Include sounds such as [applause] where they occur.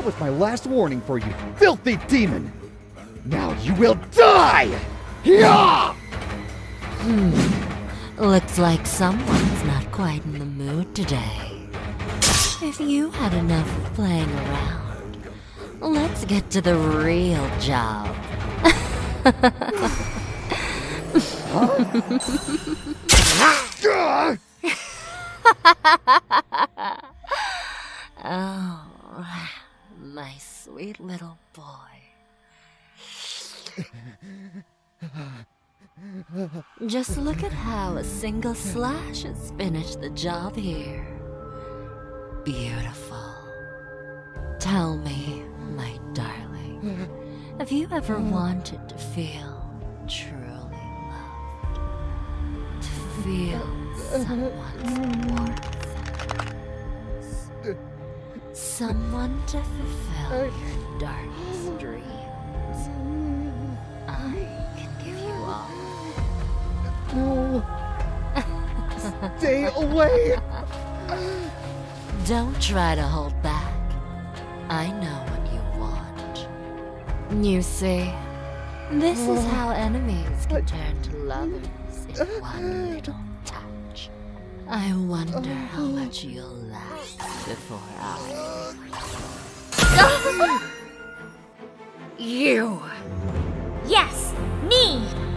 That was my last warning for you, filthy demon! Now you will die! Yeah! Looks like someone's not quite in the mood today. If you had enough of playing around, let's get to the real job. [laughs] [laughs] [laughs] Ah! Oh, my sweet little boy. Just look at how a single slash has finished the job here. Beautiful. Tell me, my darling, have you ever wanted to feel truly loved? To feel someone's warmth? Someone to fulfill your darkest dreams. I can give you all. No. Stay away! Don't try to hold back. I know what you want. You see, this is oh. how enemies can turn to lovers in one little. I wonder how much you'll last before I... [gasps] you! Yes, me!